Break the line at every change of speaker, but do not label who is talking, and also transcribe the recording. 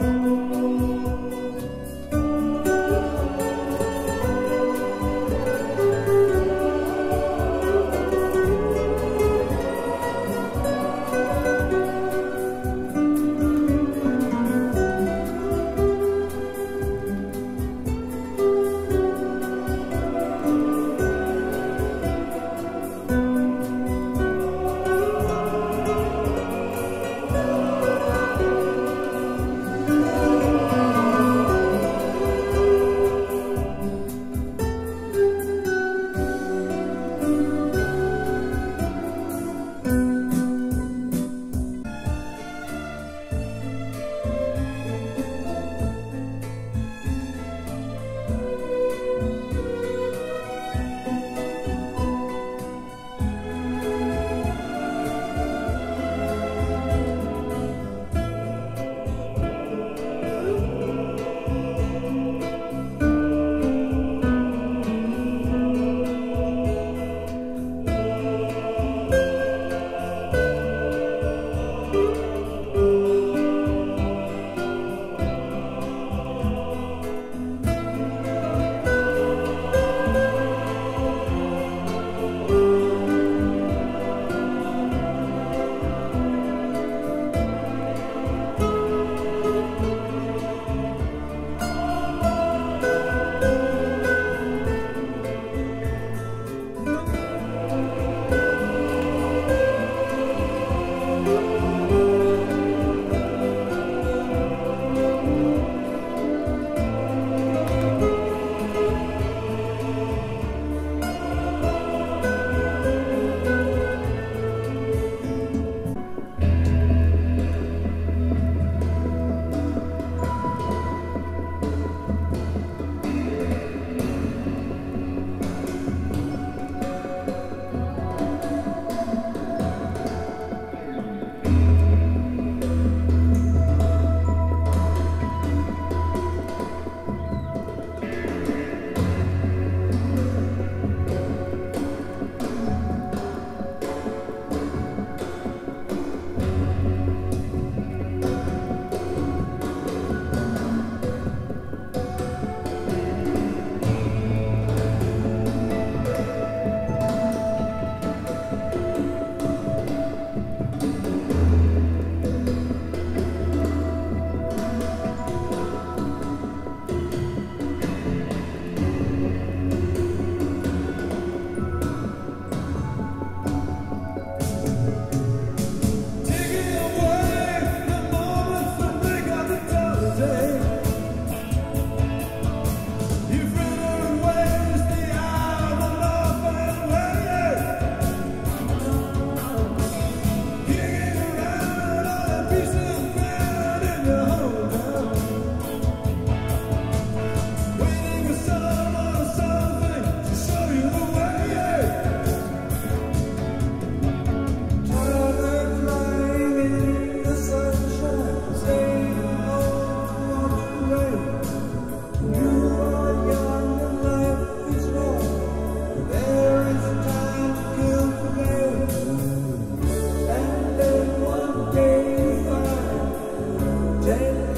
Música day.